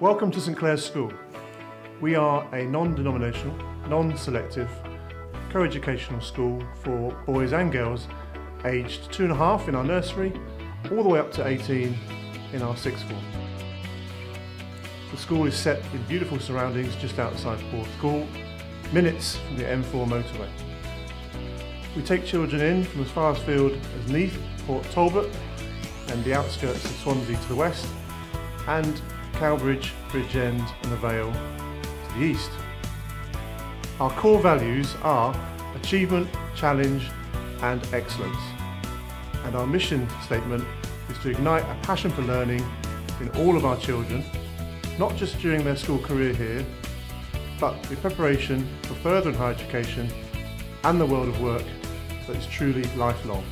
Welcome to St Clare's School. We are a non-denominational, non-selective, co-educational school for boys and girls aged two and a half in our nursery, all the way up to 18 in our sixth form. The school is set in beautiful surroundings just outside Porthcawl, minutes from the M4 motorway. We take children in from as far afield as Neath, Port Talbot and the outskirts of Swansea to the west and Cowbridge, Bridgend and the Vale to the east. Our core values are achievement, challenge and excellence. And our mission statement is to ignite a passion for learning in all of our children, not just during their school career here, but in preparation for further and higher education and the world of work that is truly lifelong.